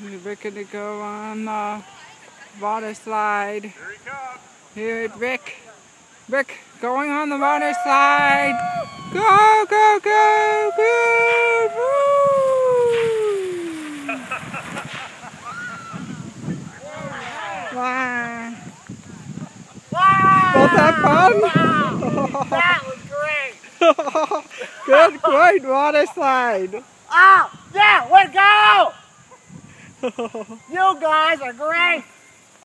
Rick gonna go on the water slide. Here he comes. Here, Rick. Rick, going on the water slide. Go, go, go, go. Woo. wow. Was that fun? That was great. Good, great water slide. Oh, yeah, way to go. You guys are great.